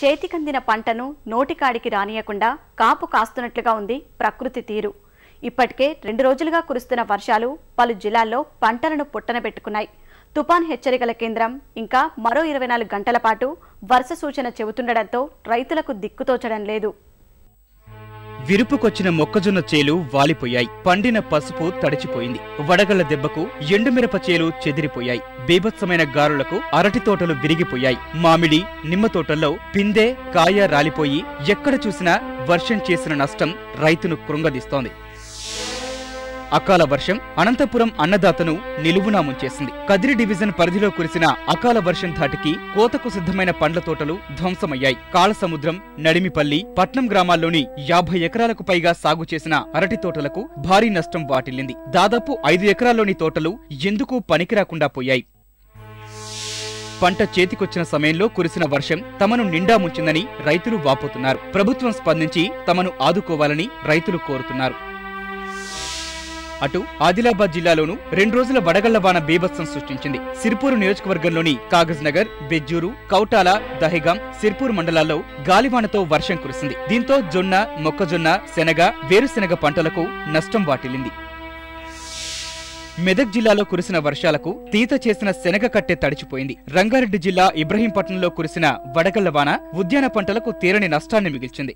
చేతికందిన పంటను నోటికాడికి రానియకుండా కాపు కాస్తున్నట్లుగా ఉంది ప్రకృతి తీరు. ఇప్పటికే రెండు రోజులుగా కురుస్తున్న వర్షాలు పలు జిల్లాల్లో పంటలను పుట్టనబెట్టుకున్నాయి తుపాన్ హెచ్చరికల కేంద్రం ఇంకా మరో ఇరవై నాలుగు గంటల పాటు వర్ష సూచన చెబుతుండటంతో రైతులకు దిక్కుతోచడం లేదు. విరుపుకొచ్చిన మొక్కజొన్న చేలు వాలిపోయాయి. పండిన పసుపు తడిచిపోయింది. వడగళ్ళ దెబ్బకు ఎండుమిరప చేలు చెదిరిపోయాయి. బీభత్సమైన గారులకు అరటి తోటలు విరిగిపోయాయి. మామిడి నిమ్మ తోటల్లో పిందె కాయ రాలిపోయి ఎక్కడ చూసినా వర్షం చేసిన నష్టం రైతును కృంగదీస్తోంది. అకాల వర్షం అనంతపురం అన్నదాతను నిలువునా ముంచేసింది కదిరి డివిజన్ పరిధిలో కురిసిన అకాల వర్షం ధాటికి కోతకు సిద్ధమైన పండ్ల తోటలు ధ్వంసమయ్యాయి. కాళసముద్రం నడిమిపల్లి పట్నం గ్రామాల్లోని యాభై ఎకరాలకు పైగా సాగు చేసిన అరటి తోటలకు భారీ నష్టం వాటిల్లింది. దాదాపు ఐదు ఎకరాల్లోని తోటలు ఎందుకు పనికిరాకుండా పోయాయి? పంట చేతికొచ్చిన సమయంలో కురిసిన వర్షం తమను నిండా ముంచిందని రైతులు వాపోతున్నారు. ప్రభుత్వం స్పందించి తమను ఆదుకోవాలని రైతులు కోరుతున్నారు. అటు ఆదిలాబాద్ జిల్లాలోనూ రెండు రోజుల వడగళ్ళ వాన బీభత్సం సృష్టించింది. సిర్పూరు నియోజకవర్గంలోని కాగజ్ నగర్ బెజ్జూరు కౌటాల దహెగాం సిర్పూర్ మండలాల్లో గాలివానతో వర్షం కురిసింది. దీంతో జొన్న మొక్కజొన్న శనగ వేరుశెనగ పంటలకు నష్టం వాటిల్లింది. మెదక్ జిల్లాలో కురిసిన వర్షాలకు తీత చేసిన శనగ కట్టె తడిచిపోయింది. రంగారెడ్డి జిల్లా ఇబ్రహీంపట్నంలో కురిసిన వడగళ్ళ వాన ఉద్యాన పంటలకు తీరని నష్టాన్ని మిగిల్చింది.